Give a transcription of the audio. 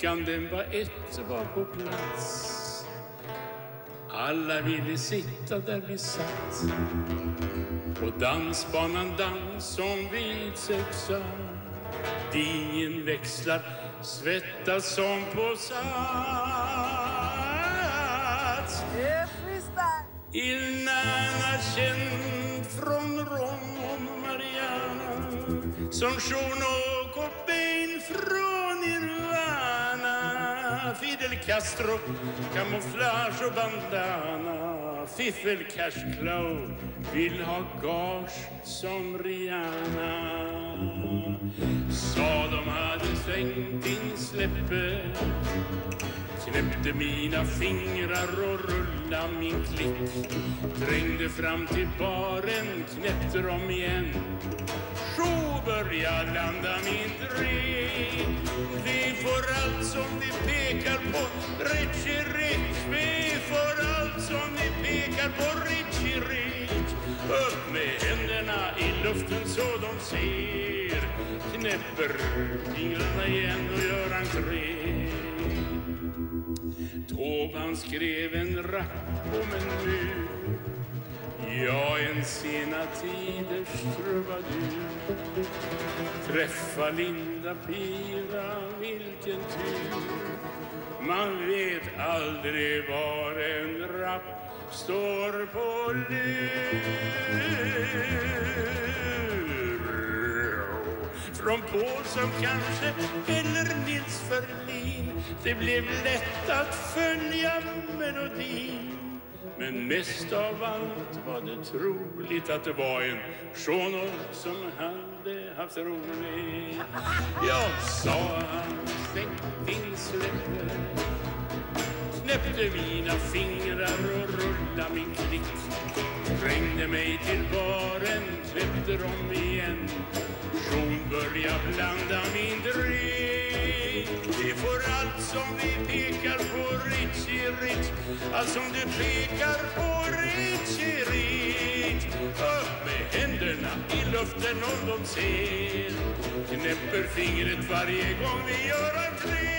Klockan den var ett var på plats. Alla ville sitta där vi satt. På dansbanan dans som vid sexa. Dingen växlar svettas som på sats. Il Nana känd från Rom och Mariana som shuno, och Cobain från Nirvana. Fidel Castro, kamouflage och bandana. Fiffel Cash Clow vill ha gage som Rihanna. Sa de hade svängt in släppet. Knäppte mina fingrar och rulla min klick. Trängde fram till baren, knäppte dem igen. Så börjar landa min drink. Vi får allt som vi pekar på Richie Rich. Vi får allt som vi pekar på Richie Rich. Upp med händerna i luften så de ser. Knäpper fingrarna igen och gör entré. Tåban skrev en rapp om en mur Ja, en sena tiders trubadur Träffa Linda Pira, vilken tur. Man vet aldrig var en rapp står på lur. Från som kanske, eller Nils Ferlin Det blev lätt att följa melodin men mest av allt var det troligt att det var en Jean som hade haft roligt. Jag sa han, sänk din släpper. Knäppte mina fingrar och rulla min klick Trängde mig till baren, knäppte igen. Sjung börja blanda min drink Vi får allt som vi pekar på Richie Rich. Allt som du pekar på Richie Rich. Upp med händerna i luften om de ser. Knäpper fingret varje gång vi gör entré.